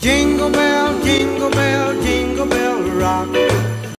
Jingle bells.